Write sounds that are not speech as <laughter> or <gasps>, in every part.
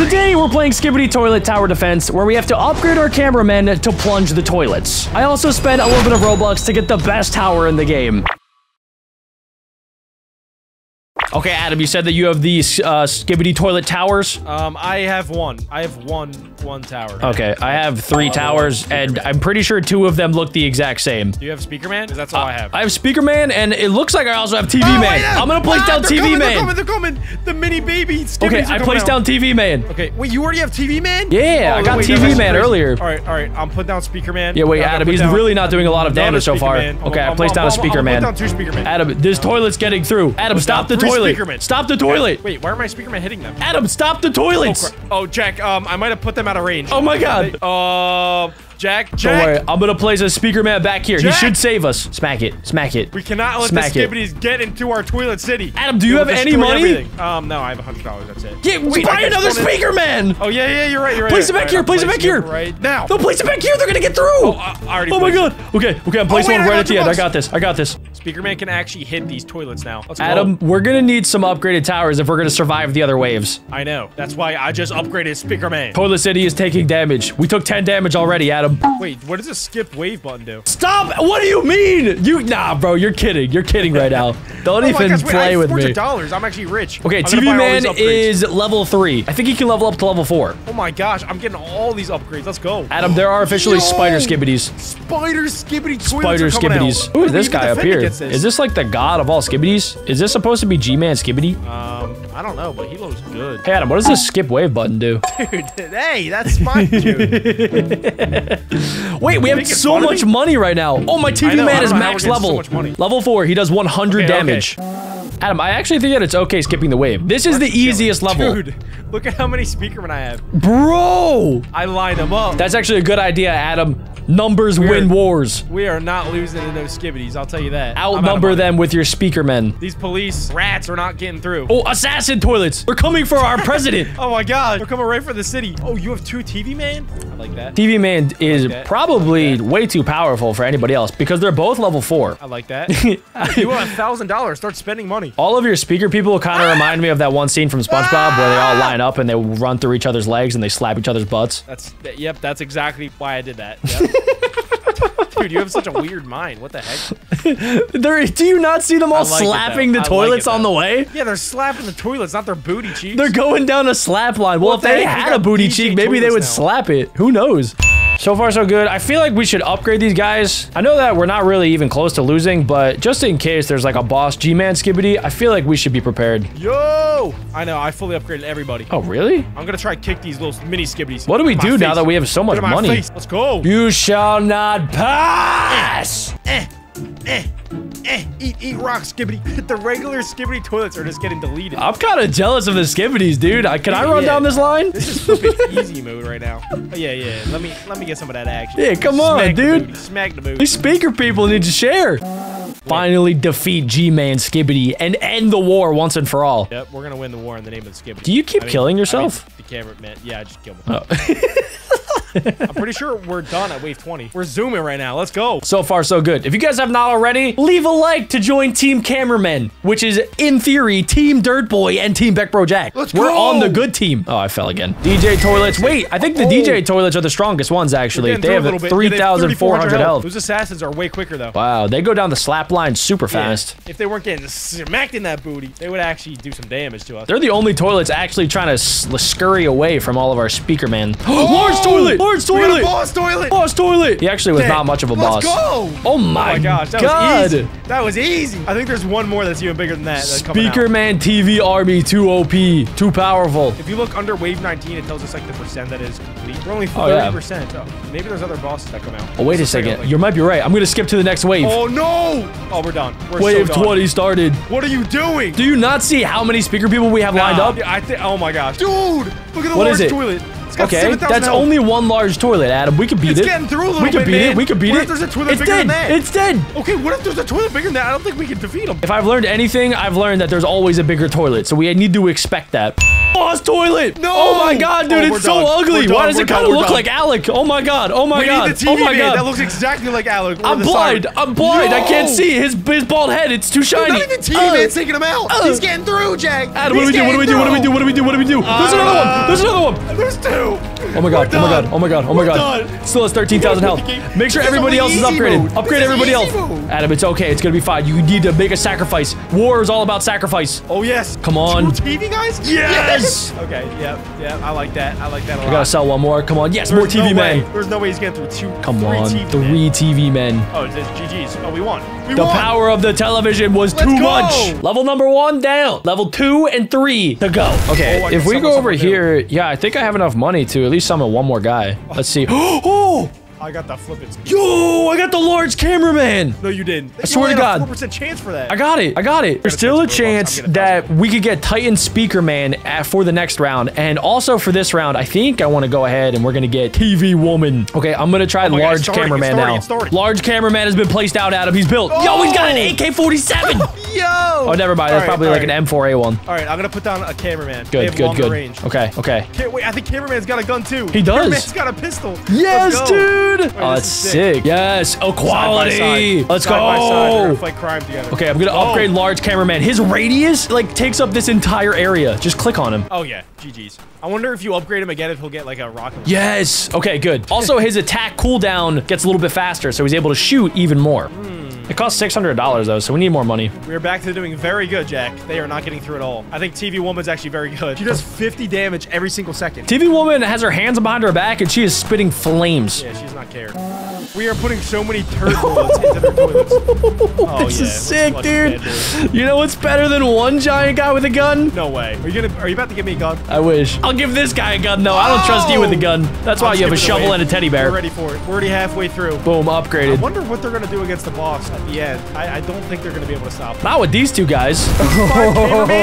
Today, we're playing Skibidi Toilet Tower Defense, where we have to upgrade our cameramen to plunge the toilets. I also spent a little bit of Robux to get the best tower in the game. Okay, Adam, you said that you have these uh, Skibidi Toilet Towers. Um, I have one. I have one one tower. Okay, I have three towers, and I'm pretty sure two of them look the exact same. Do you have Speaker Man? 'Cause that's all I have. I have Speaker Man, and it looks like I also have TV Oh, Man. yeah. I'm gonna place Ah, down TV coming, Man. They're coming. They're coming. The mini baby. Skibidis Okay, I placed down TV Man. Okay, wait, you already have TV Man? Yeah, I got wait, TV that's Man crazy. earlier. All right, all right. I'm putting down Speaker Man. Yeah, wait, Adam, he's down really not doing a lot of damage so far. Man. Okay, I I'm- placed I'm- down a I'm- Speaker I'm Man. putting down two Speaker Man. Adam, this toilet's getting through. Adam, stop the down three toilet. Speaker Man. Stop the toilet. Wait, why are my Speaker Man hitting them? Adam, stop the Oh, toilets. crap. oh, Jack. Um, I might have put them out of range. Oh my god. Uh, Jack. Jack. Don't worry, I'm gonna place a Speaker Man back here. He should save us. Smack it. Smack it. We cannot let Smack the it. Get into our toilet city. Adam, do you have any money? everything. Um, no, I have a hundred dollars. That's it. Yeah, Wait, buy another Speaker Man. Oh yeah, yeah, you're right. You're right. Place it back here, place it back here. Right now. No, place it back here. They're gonna get through. Oh, I already. Oh my god. Okay, okay, I'm placing wait, one right at the end. I got this. I got this. Speaker Man can actually hit these toilets now. Let's Adam, go. we're gonna need some upgraded towers if we're gonna survive the other waves. I know. That's why I just upgraded Speaker Man. Toilet City is taking damage. We took 10 damage already, Adam. Wait, what does this skip wave button do? Stop! What do you mean? You nah, bro. You're kidding. You're kidding right now. <laughs> Don't Oh even gosh, wait, play with me. dollars. I'm actually rich. Okay, I'm TV Man is level three. I think he can level up to level four. Oh my gosh, I'm getting all these upgrades. Let's go. Adam, there are officially Yo! spider skibidis. Spider skibidi Spider skibidis. Who is this guy up here? against Is this like the god of all skibidis? Is this supposed to be G-Man Skibidi? Um, I don't know, but he looks good. Hey Adam, what does this skip wave button do? <laughs> Dude, hey, that's my dude. <laughs> Wait, we have so much money right now. Oh, my TV know, man is max we're so level. Level four, he does 100 Okay, okay. damage. Adam, I actually think that it's okay skipping the wave. This is the easiest level. Dude, look at how many Speakermen I have. Bro! I line them up. That's actually a good idea, Adam. Numbers Weird. win wars. we are not losing in those skibidis, I'll tell you that. I'm out Outnumber them with your speaker men. These police rats are not getting through. Oh, assassin toilets! They're coming for our president! <laughs> Oh my god, they're coming right for the city. Oh, you have two TV man? I like that. TV Man is that. probably way too powerful for anybody else because they're both level four. I like that. <laughs> you want a thousand dollars? Start spending money. All of your speaker people kind of remind me of that one scene from SpongeBob where they all line up and they run through each other's legs and they slap each other's butts. That's yep. That's exactly why I did that. Yep. <laughs> Dude, you have such a weird mind. What the heck? <laughs> They're, do you not see them all like slapping the I like toilets it, on the way? Yeah, they're slapping the toilets, not their booty cheeks. They're going down a slap line. Well, Well, if they they- had a booty cheek, maybe they would now. slap it. Who knows? So far, so good. I feel like we should upgrade these guys. I know that we're not really even close to losing, but just in case there's like a boss G-Man Skibidi, I feel like we should be prepared. Yo! I know. I fully upgraded everybody. Oh, really? I'm gonna try kick these little mini skibidis. What do we do now that we have so much Get in my money? face. Let's go. You shall not pass! Eh, eh, eh. Eh, eat, eat rock, skibidi. <laughs> the regular skibidi toilets are just getting deleted. I'm kind of jealous of the Skibidis, dude. I, can I run Yeah. down this line? This is <laughs> easy mode right now. Oh, yeah, yeah. Let me let me get some of that action. Yeah, come on, Smack the dude. booty, Smack the booty. These speaker people need to share. Finally defeat G-Man Skibidi and end the war once and for all. Yep, we're gonna win the war in the name of skibidi. Do you keep I mean- killing I mean, yourself? the cameraman. Yeah, I just killed him. Oh. <laughs> I'm pretty sure we're done at wave 20. We're zooming right now. Let's go. So far, so good. If you guys have not already, leave a like to join Team Cameramen, which is, in theory, Team Dirt Boy and Team Beck Bro Jack. Let's We're go! on the good team. Oh, I fell again. DJ Toilets. Wait, I think the Oh. DJ Toilets are the strongest ones, actually. They have little bit. Yeah, they have 3,400 health. Those assassins are way quicker though. Wow, they go down the slap line super Yeah. fast. If they weren't getting smacked in that booty, they would actually do some damage to us. They're the only toilets actually trying to scurry away from all of our speaker men. <gasps> Lawrence oh! Toilet! Lawrence We got a Toilet! boss toilet. Boss Toilet! He actually was Dang. not much of a Let's boss. go. Oh my, Oh my gosh, that god! was easy. That was easy. I think there's one more that's even bigger than that. that's coming out. Speaker Man TV Army too OP, too powerful. If you look under wave 19, it tells us like the percent that is complete. We're only 30%. Oh, yeah. Oh, maybe there's other bosses that come out. Oh, wait a second. look. You might be right. I'm gonna skip to the next wave. Oh no! Oh, we're done. We're wave so done. 20 started. What are you doing? Do you not see how many speaker people we have lined Nah, up? I think. Oh my gosh, dude! Look at the What large is it? toilet. Okay, that's health. only one large toilet, Adam. We could beat It's it. getting through a little we could beat man. it. We could beat What it. if there's a toilet it's bigger dead. than that? It's dead. Okay, what if there's a toilet bigger than that? I don't think we can defeat him. If I've learned anything, I've learned that there's always a bigger toilet, so we need to expect that. Boss toilet. No! Oh my god, dude, Oh, it's so done. ugly. We're done. Why does We're it kind of look done. like Alec? Oh my god. Oh my We god. need the TV oh my man. god. That looks exactly like Alec. I'm blind. side. I'm blind. I can't see his his bald head. It's too shiny. Not even TV Uh, man's taking him out. uh. He's getting through, Jack. Adam, what do we do? What do we do? What do we do? What do we do? What do we do? There's another one. There's another one. There's two. Oh my god. Oh my god. Oh my god. Oh my god. Still has 13,000 health. Make sure everybody else is upgraded. Upgrade everybody else. Adam, it's okay. It's gonna be fine. You need to make a sacrifice. War is all about sacrifice. Oh yes. Come on. TV guys. Yes! Okay. Yeah. Yeah. I like that. I like that a lot. I gotta sell one more. Come on. Yes, more TV men. There's no way he's getting through two. Come on. Three TV men. Oh, it's GG's. Oh, we won. We The won. power of the television was Let's too go. much. Level number one down. Level two and three to go. Okay, Oh, if we go over someone new. here, yeah, I think I have enough money to at least summon one more guy. Let's see. <gasps> <gasps> Oh, I got the flippin' speed. yo, I got the large cameraman. No, you didn't. I swear to God. Four percent chance for that. I got it. I got it. There's still a chance for chance Roblox. I'm gonna that we could get Titan Speaker Man at, for the next round. And also for this round, I think I want to go ahead and we're going to get TV Woman. Okay, I'm going to try Oh God, large starting, cameraman starting, now. Large cameraman has been placed out, Adam. He's built. Yo, he's got an Oh! AK-47. <laughs> Yo. oh, never mind. That's probably like an M4A one. All right, I'm gonna put down a cameraman. Good, good, good. Range. Okay, okay. Okay, wait, I think cameraman's got a gun too. He does. Cameraman's got a pistol. Yes, go. Dude. Wait, oh, that's sick. Yes. Oh, quality. side. Let's Side by side, go. fight crime together. Okay, I'm gonna Oh. upgrade large cameraman. His radius like takes up this entire area. Just click on him. Oh yeah, GG's. I wonder if you upgrade him again, if he'll get like a rocket. Yes. Okay, good. Also, his attack cooldown gets a little bit faster, so he's able to shoot even more. Hmm. It costs $600 though, so we need more money. We're back to doing very good, Jack. They are not getting through at all. I think TV Woman's actually very good. She does 50 damage every single second. TV woman has her hands behind her back and she is spitting flames. Yeah, she's not cared. We are putting so many turd bullets into their toilets. <laughs> Oh, this yeah, is sick, dude. bad boys. You know what's better than one giant guy with a gun? No way. Are you gonna? Are you about to give me a gun? I wish. I'll give this guy a gun though. I don't trust you with a oh! gun. That's why you have a shovel wave. and a teddy bear. We're ready for it. We're already halfway through. Boom, upgraded. I wonder what they're gonna do against the boss at the end. I, I don't think they're gonna be able to stop. him. Not with these two guys. <laughs>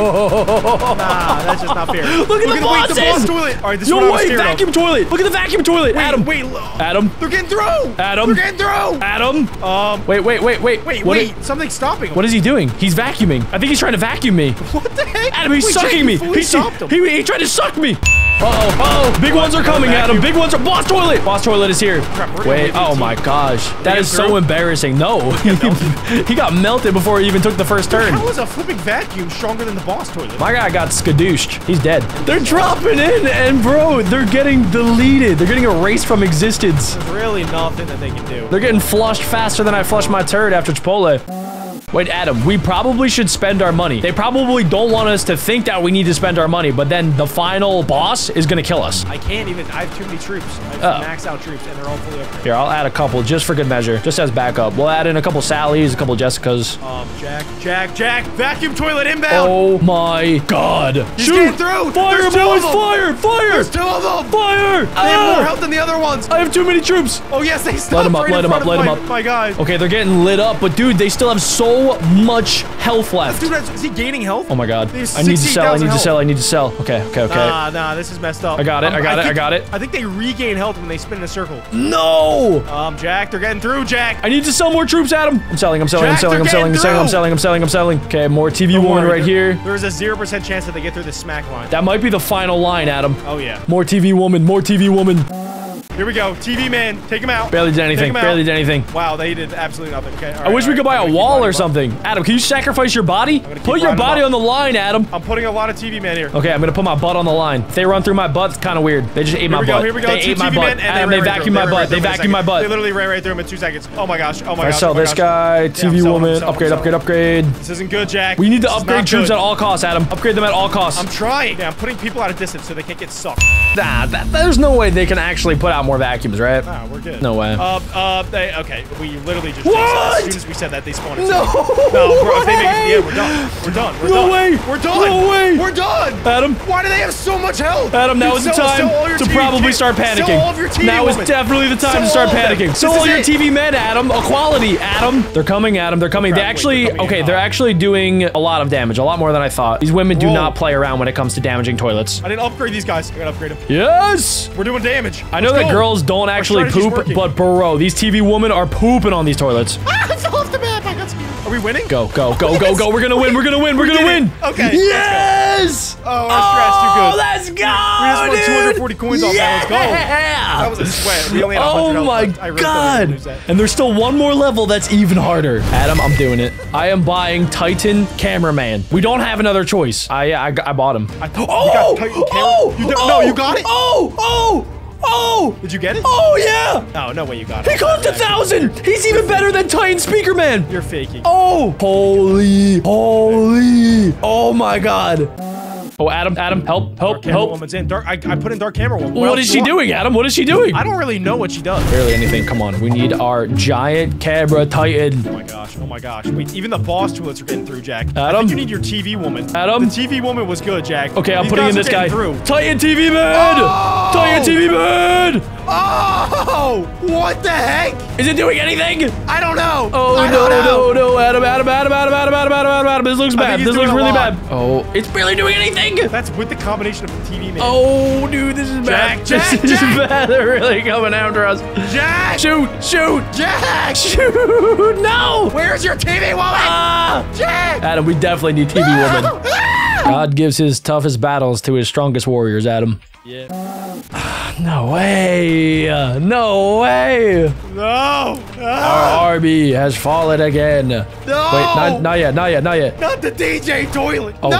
Nah, that's just not fair. Look at the wait, the bosses! boss toilet. All right, this is what I was wait, scared of. vacuum toilet. Look at the vacuum toilet. Wait, Adam. wait, look. Adam. They're getting through. Adam. They're getting through. Adam. Um, Wait, wait, wait, wait. wait, What wait. i- Something's stopping him. what is he doing? He's vacuuming. I think he's trying to vacuum me. <laughs> What the heck? Adam, he's Wait, sucking Jake, me. you fully stopped him. he, he tried to suck me. Uh-oh, uh-oh. Big ones are coming, vacuum. Adam. Big ones are... Boss toilet. Boss toilet is here. Crap, we're gonna Wait, oh my gosh. that is so embarrassing. No. <laughs> he got melted before he even took the first turn. How is a flipping vacuum stronger than the boss toilet? My guy got skadooshed. He's dead. They're dropping in, and bro, they're getting deleted. They're getting erased from existence. There's really nothing that they can do. They're getting flushed faster than I flushed my turd after Chipotle. Wait, Adam, we probably should spend our money. They probably don't want us to think that we need to spend our money, but then the final boss is gonna kill us. I can't even. I have too many troops. I have Oh. maxed out troops, and they're all fully upgraded. Here, I'll add a couple just for good measure, just as backup. We'll add in a couple Sallys, a couple Jessicas. Um, Jack, Jack, Jack, vacuum toilet inbound. Oh my god. He's getting through. Fire, There's two boys, them. fire, fire! There's two of them. Fire! They have more Ah! health than the other ones. I have too many troops. Oh yes, they stopped Light 'em up, right light in 'em front up, light of 'em my, up. my guys. Okay, they're getting lit up, but dude, they still have so much health left. Dude, is he gaining health? Oh my god. I need to sell, I 16,000 need to sell, I need to sell. Okay, okay, okay. Nah, nah, this is messed up. I got it, Um, I got it, I got it. I think they regain health when they spin in a circle. no! Um, Jack, they're getting through, Jack. I need to sell more troops, Adam. I'm selling, I'm selling, I'm selling, I'm selling, I'm selling, I'm selling, I'm selling, I'm selling. Okay, more TV woman right there- here. There's a 0% chance that they get through the smack line. That might be the final line, Adam. Oh, yeah. More TV woman, more TV woman. Here we go. TV man, take him out. Barely did anything, out. barely did anything. Wow, they did absolutely nothing. Okay, all I wish we could right. buy a wall or something. Adam, can you sacrifice your body? Put your body on the line, Adam. I'm putting a lot of TV men here. Okay, I'm gonna put my butt on the line. If they run through my butt, it's kind of weird. They just ate my Here we butt. here we go. They Two ate my butt. and Adam, they, they vacuumed my him. They ran butt. They right through him in a vacuumed my butt. They literally ran right through him in two seconds. Oh my gosh. Oh my I gosh. sell oh my this guy. TV woman. Upgrade, upgrade, upgrade. This isn't good, Jack. We need to upgrade troops at all costs, Adam. Upgrade them at all costs. I'm trying. Yeah, I'm putting people at a distance so they can't get sucked. Nah, there's no way they can actually put out more vacuums, right? Ah, we're good. No way. Uh, uh, they, okay. We literally just. What? As soon as we said that, they spawned. No. No, bro. They make it to the end, we're done. We're done. We're No done. way. We're done. No way. We're done. Adam. Why do they have so much health? Adam, now is the time sell all your to TV probably start panicking. Sell all of your TV now is definitely the time Sell to start all of them. panicking. Sell all your it. TV men, Adam. Equality, Adam. They're coming, Adam. They're coming. They actually, coming okay, they're actually doing a lot of damage, a lot more than I thought. These women do Whoa. not play around when it comes to damaging toilets. I didn't upgrade these guys. I gotta upgrade them. Yes. We're doing damage. I know Let's that go. Girls don't actually poop, but bro, these TV women are pooping on these toilets. <laughs> Ah, I off the map. I got scared. Are we winning? Go, go, go, go, go. We're gonna win. We're gonna win. We're We gonna win. it. Okay, let's go. Yes! Oh, our strat's too good. let's go! We just won 240 coins off that. Let's go. Yeah! That was a sweat. We only had 100 Oh my left. I really thought we were gonna god! And there's still one more level that's even harder. Adam, I'm doing it. I am buying Titan Cameraman. We don't have another choice. I yeah, I, I bought him. I- you oh! got Titan oh! You oh! no, you got it? Oh! Oh! Oh! Did you get it? Oh yeah! Oh, no way you got it. He cost a thousand! He's even better than Titan Speaker Man! You're faking. Oh! Holy! Holy! Oh my god! Oh, Adam, Adam, help, help, Dark help. Woman's in. Dark, I, I put in Dark Camera Woman. What else is do she you doing, Adam? What is she doing? I don't really know what she does. Barely anything. Come on. We need our giant camera Titan. Oh my gosh. Oh my gosh. Wait, even the boss toilets are getting through, Jack. I Adam? think you need your TV woman. Adam? The TV woman was good, Jack. Okay, I'm These putting in this are guy. Through. Titan TV man! Oh! Titan TV man! Oh! What the heck? Is it doing anything? I don't know. Oh I no, don't know. no, no, Adam, Adam, Adam, Adam, Adam, Adam, Adam, Adam, Adam. This looks bad. This looks really bad. Oh, it's barely doing anything. That's with the combination of the TV man. Oh, dude, this is bad. Jack, <laughs> Jack, this is bad. <laughs> They're really coming after us. Jack! Shoot, shoot, Jack! shoot. No. Where's your TV woman? Ah. Jack! Adam, we definitely need TV woman. God gives his toughest battles to his strongest warriors, Adam. Yeah. No way. No way. No! Our RB has fallen again. no! Wait, not, not yet, not yet, not yet. Not the DJ toilet! Oh. No!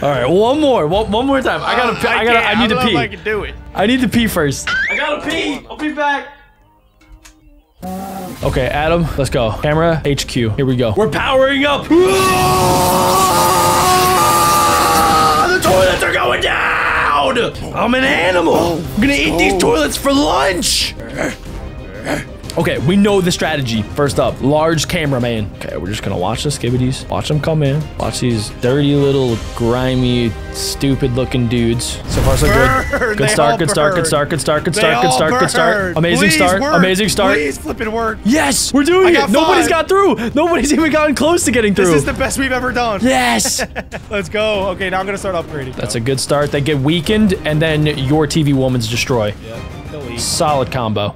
<laughs> All right, one more, one, one more time. I gotta, pee- I, gotta. I need don't to pee. I can do it. I need to pee first. I gotta pee. I'll be back. Okay, Adam, let's go. Camera HQ. Here we go. We're powering up. <laughs> the toilets are going down. I'm an animal. I'm gonna eat these toilets for lunch. Okay, we know the strategy. First up, large cameraman. Okay, we're just gonna watch the skibidis. Watch them come in. Watch these dirty little grimy, stupid looking dudes. So far, so good. Good start, good start, good start, good start, good start, good start, good start. Amazing Please start, work. amazing start. Please flipping work. Yes, we're doing it. Nobody's got through. Nobody's even gotten close to getting through. This is the best we've ever done. yes. <laughs> Let's go. Okay, now I'm gonna start upgrading. That's a good start. They get weakened, and then your TV woman's destroy. yeah. Solid combo.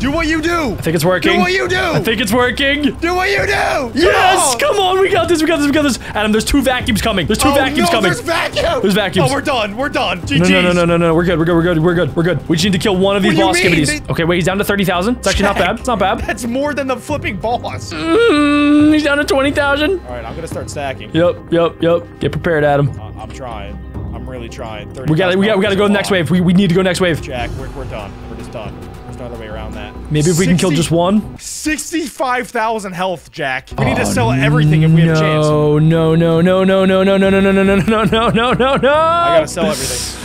Do what you do. I think it's working. Do what you do. I think it's working. do what you do. Yes! Come on. Come on, we got this, we got this, we got this. Adam, there's two vacuums coming. There's two Oh, vacuums no, coming. There's vacuum. There's vacuums. Oh, we're done. We're done. No, GG's. no, no, no, no, no. We're good. We're good. We're good. We're good. We're good. We just need to kill one of these What boss do you mean? skibidis. They- Okay, wait. He's down to thirty thousand. It's actually not bad. It's not bad. That's more than the flipping boss. Mm, he's down to twenty thousand. All right, I'm gonna start stacking. Yep. Yep. Yep. Get prepared, Adam. Uh, I'm trying. I'm really trying. We got. to We got. We got to go next wave. We, we need to go next wave. Jack, we're, we're done. We're just done. No other way around that. Maybe if we can kill just one. 65,000 health, Jack. We need to sell everything if we have a chance. No, no, no, no, no, no, no, no, no, no, no, no, no, no, no, no, no. I gotta sell everything.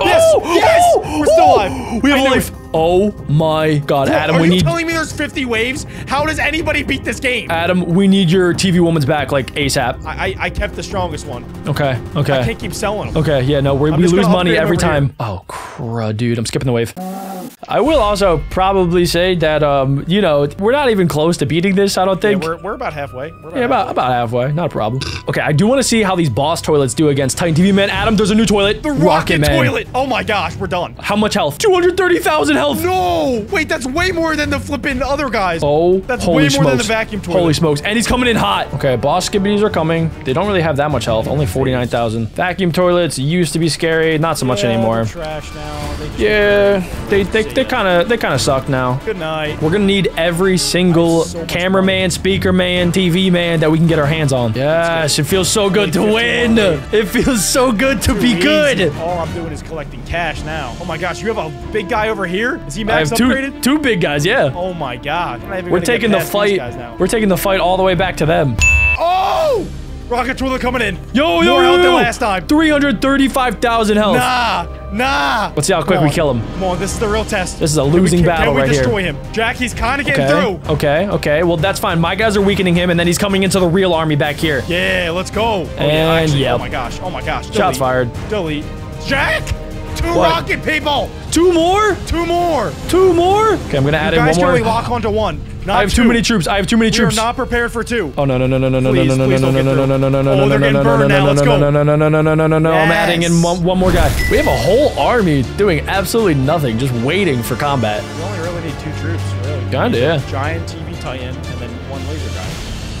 Oh, Yes! Yes! oh, We're still oh. alive. We have a life. Oh my God, Adam, Are we you telling me there's 50 waves? How does anybody beat this game? Adam. We need your TV woman's back like ASAP. I, I I kept the strongest one. Okay. okay. I can't keep selling them. Okay. Yeah. No, we I'm we lose money every over here. time. Oh crud, dude. I'm skipping the wave. I will also probably say that um, you know, we're not even close to beating this. I don't Yeah, think. we're, we're about halfway. We're about Yeah, about about halfway. Not a problem. Okay, I do want to see how these boss toilets do against Titan TV Man. Adam, there's a new toilet. The rocket, Man. toilet. Oh my gosh, we're done. How much health? 230,000 health. No! Wait, that's way more than the flipping other guys. Oh, That's holy way more smokes. than the vacuum toilet. Holy smokes. And he's coming in hot. Okay, boss skibidis are coming. They don't really have that much health. Only 49,000. Vacuum toilets used to be scary. Not so much Yeah, anymore. trash now. They Yeah, they they they kind of they kind of suck now. Good night. We're gonna need every single so cameraman, speaker man, TV man that we can get our hands on. Yes, it feels so good to win. It feels so good to be good. All I'm doing is collecting cash now. Oh my gosh, you have a big guy over here? Is he max I have two upgraded? two big guys. Yeah, Oh my god. I'm not even we're taking the fight. We're taking the fight all the way back to them. Oh! Rocket toilet coming in. Yo, yo, More yo, health than last time. 335,000 health. Nah, nah. Let's see how quick we kill him. Come on, this is the real test. This is a Can we- losing can- battle can we right here. destroy him? Jack, he's kind of getting Okay. through. Okay. Okay. Well, that's fine. My guys are weakening him, and then he's coming into the real army back here. Yeah, let's go. Oh, yeah, actually, oh yep. Oh my gosh. Oh my gosh. Shots fired. Delete. Jack! Two What? rocket people! Two more? Two more! Two more? Okay, I'm gonna add You in guys can only more. lock onto one. Not I have too many troops. I have too many We are not prepared for two. Oh no no no no no no no Please, no no please no don't no get no no through. no no no Oh, no they're no getting no burned no now. no Let's no go. no no no no no no no no no I'm adding in Yes. one, one more guy. We have a whole army doing absolutely nothing, just waiting for combat. We only really need two troops, really. Kinda, yeah. Giant TV Titan and then one laser guy.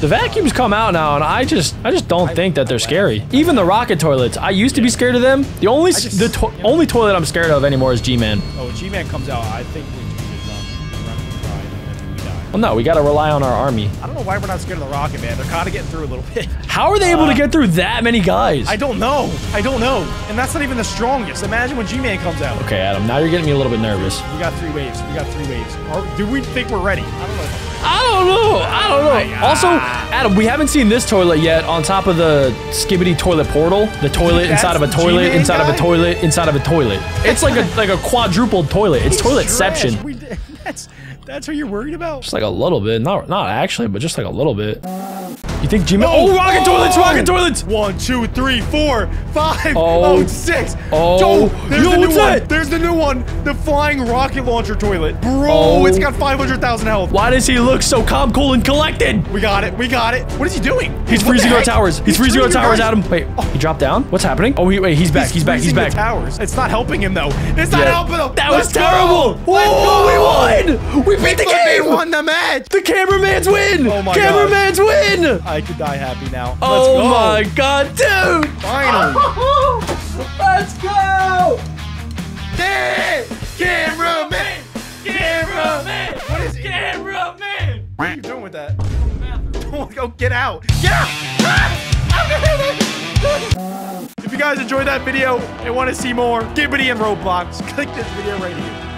The vacuums come out now, and I just, I just don't think that they're scary. Even the rocket toilets, I used to be scared of them. The only, s- just- the to- only toilet I'm scared of anymore is G-Man. Oh, G-Man comes out. I think we Well, no, we gotta rely on our army. I don't know why we're not scared of the rocket, man. They're kind of getting through a little bit. <laughs> How are they able to uh, get through that many guys? I don't know. I don't know. And that's not even the strongest. Imagine when G-Man comes out. okay, Adam, now you're getting me a little bit nervous. We got three waves. We got three waves. Are, do we think we're ready? I don't know. I don't know. I don't know. Also, Adam, we haven't seen this toilet yet. On top of the skibidi toilet portal, the toilet inside of a toilet, inside of a toilet, inside of a toilet. It's like a like a quadrupled toilet. It's toiletception. That's what you're worried about. Just like a little bit. Not not actually, but just like a little bit. You think G-Man? Oh, Oh, rocket oh, toilets! Rocket oh. toilets! One, two, three, four, five, Oh. oh, six. Oh. Joe, there's Yo, the new one. that? There's the new one. The flying rocket launcher toilet. Bro, Oh. it's got 500,000 health. Why does he look so calm, cool, and collected? We got it. We got it. What is he doing? He's What freezing our towers. He's, freezing our towers, Adam. Wait, oh. he dropped down? What's happening? Oh, he, wait, he's back. He's, back. He's back. towers. It's not helping him though. It's not Yeah. helping him. That Let's was terrible. Go. Let's go. We beat the game. won the match. The cameraman's win. Oh my cameraman's win. I could die happy now. Oh Let's go. my god, dude! Finally. Let's go! Yeah. Cameraman. Cameraman. What is it? Cameraman! What are you doing with that? <laughs> Go get out. Get out. Ah! if you guys enjoyed that video and want to see more Skibidi and Roblox, <laughs> click this video right here.